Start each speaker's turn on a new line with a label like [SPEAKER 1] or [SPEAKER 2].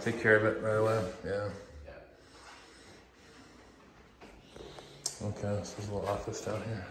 [SPEAKER 1] Take care of it right away. Yeah.
[SPEAKER 2] Yeah.
[SPEAKER 1] Okay, this is a little office down here.